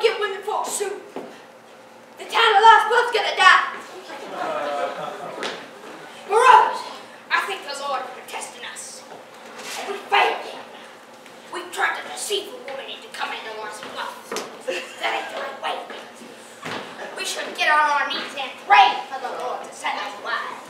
don't get women folk suit. The town of Lost Blood's gonna die. Brothers, I think the Lord is testing us. And we failed him. We tried to deceive a woman into coming to Lost Blood. That ain't the right way. We should get on our knees and pray for the Lord to send us alive.